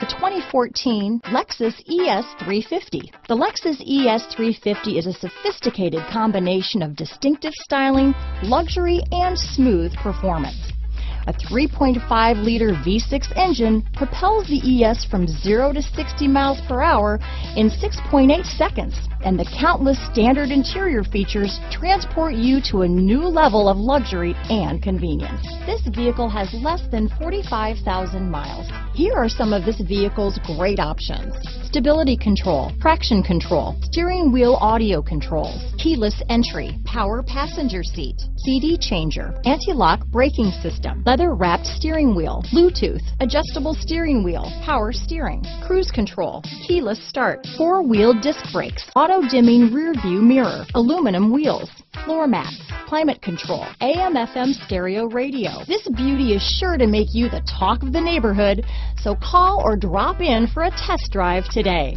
The 2014 Lexus ES350. The Lexus ES350 is a sophisticated combination of distinctive styling, luxury, and smooth performance. A 3.5-liter V6 engine propels the ES from 0 to 60 miles per hour in 6.8 seconds, and the countless standard interior features transport you to a new level of luxury and convenience. This vehicle has less than 45,000 miles. Here are some of this vehicle's great options. Stability control, traction control, steering wheel audio controls, keyless entry, power passenger seat, CD changer, anti-lock braking system, leather wrapped steering wheel, Bluetooth, adjustable steering wheel, power steering, cruise control, keyless start, four wheel disc brakes, auto dimming rear view mirror, aluminum wheels, floor mats, climate control, AM FM stereo radio. This beauty is sure to make you the talk of the neighborhood, so call or drop in for a test drive today.